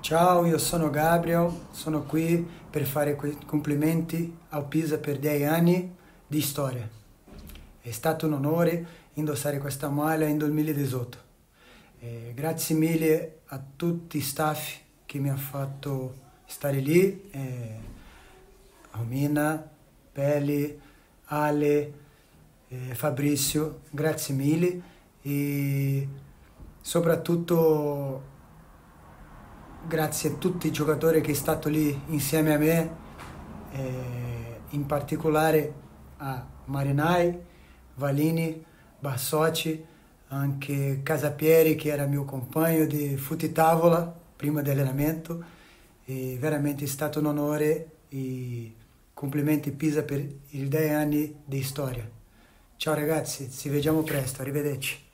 Ciao, io sono Gabriel, sono qui per fare complimenti al Pisa per 10 anni di storia. È stato un onore indossare questa maglia in 2018. E grazie mille a tutti i staff che mi hanno fatto stare lì, eh, Romina, Peli, Ale, eh, Fabrizio, grazie mille e soprattutto grazie a tutti i giocatori che sono stati lì insieme a me, eh, in particolare a Marinai, Valini, Bassotti, anche Casapieri che era mio compagno di futitavola prima dell'allenamento e veramente è stato un onore e complimenti Pisa per i 10 anni di storia. Ciao ragazzi, ci vediamo presto, arrivederci.